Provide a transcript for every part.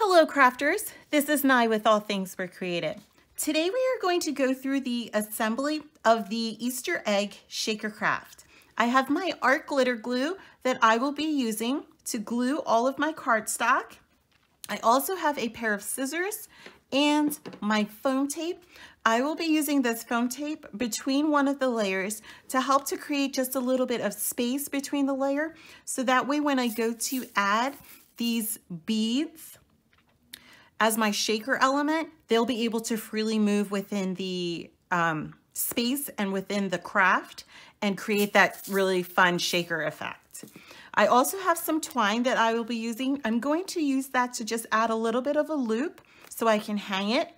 Hello crafters, this is Nye with All Things Were Created. Today we are going to go through the assembly of the Easter egg shaker craft. I have my art glitter glue that I will be using to glue all of my cardstock. I also have a pair of scissors and my foam tape. I will be using this foam tape between one of the layers to help to create just a little bit of space between the layer. So that way when I go to add these beads as my shaker element, they'll be able to freely move within the um, space and within the craft and create that really fun shaker effect. I also have some twine that I will be using. I'm going to use that to just add a little bit of a loop so I can hang it.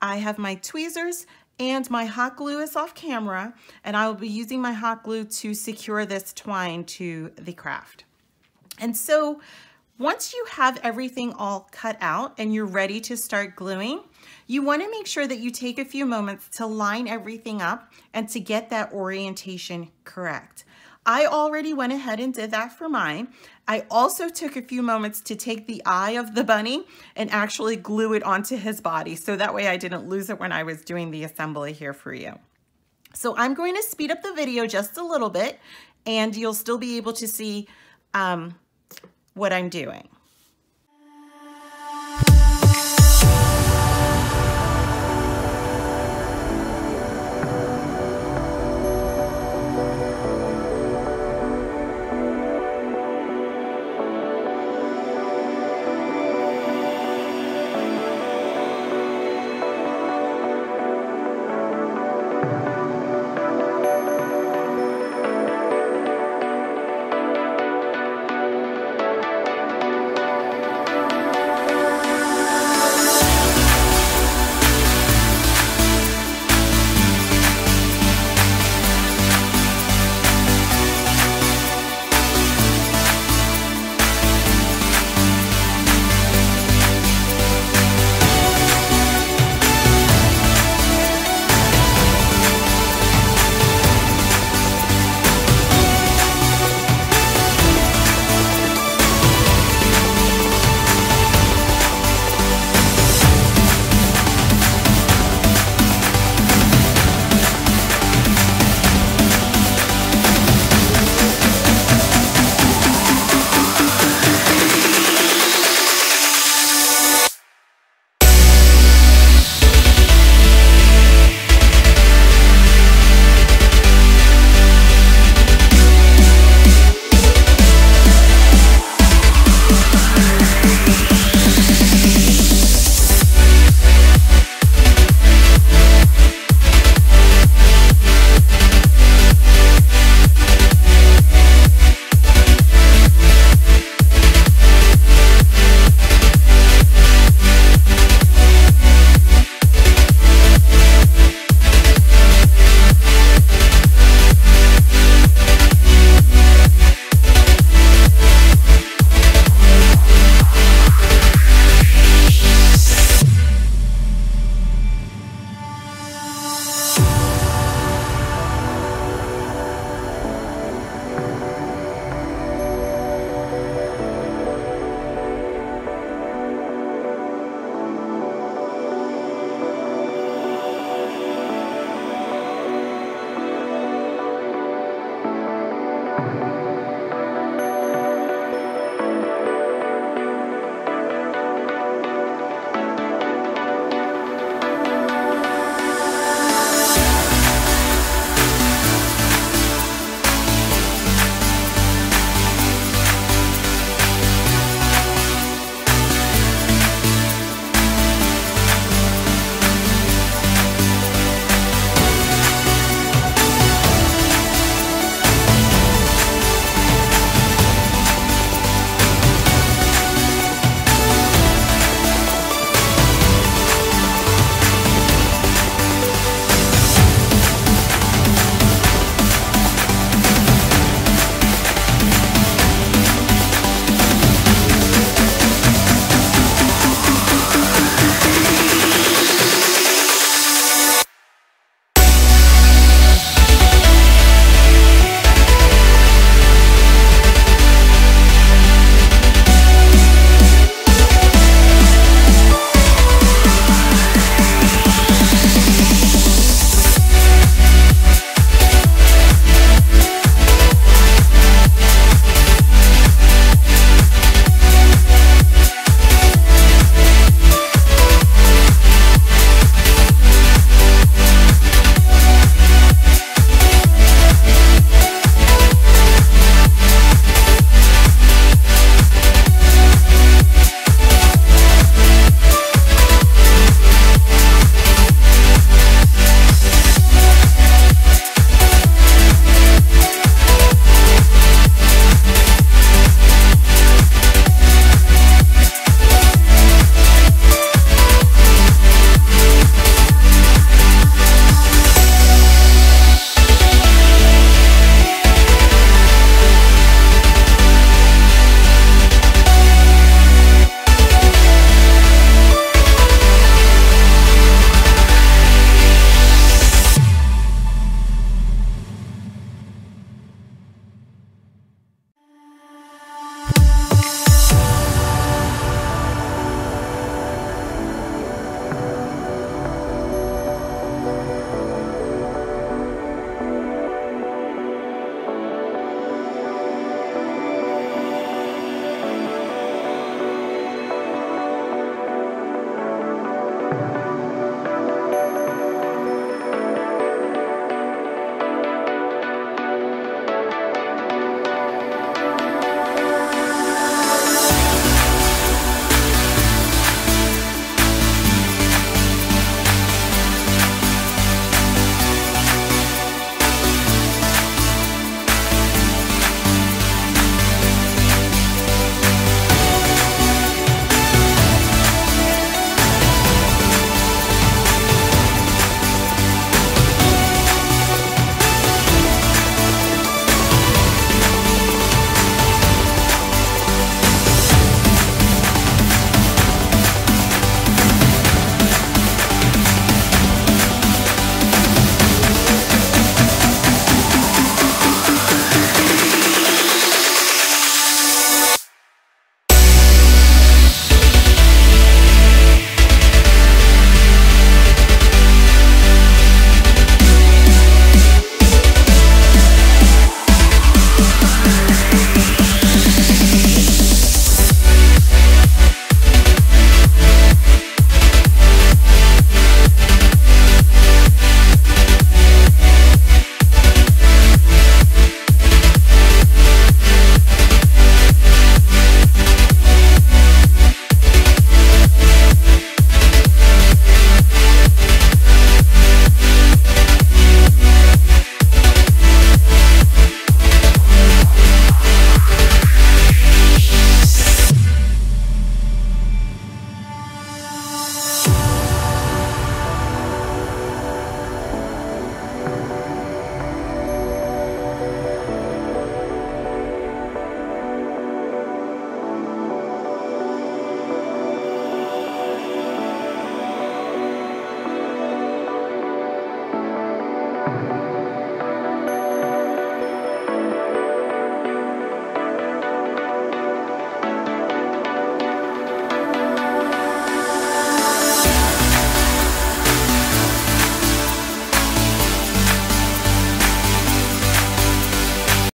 I have my tweezers and my hot glue is off camera and I will be using my hot glue to secure this twine to the craft. And so once you have everything all cut out and you're ready to start gluing, you wanna make sure that you take a few moments to line everything up and to get that orientation correct. I already went ahead and did that for mine. I also took a few moments to take the eye of the bunny and actually glue it onto his body. So that way I didn't lose it when I was doing the assembly here for you. So I'm going to speed up the video just a little bit and you'll still be able to see um, what I'm doing.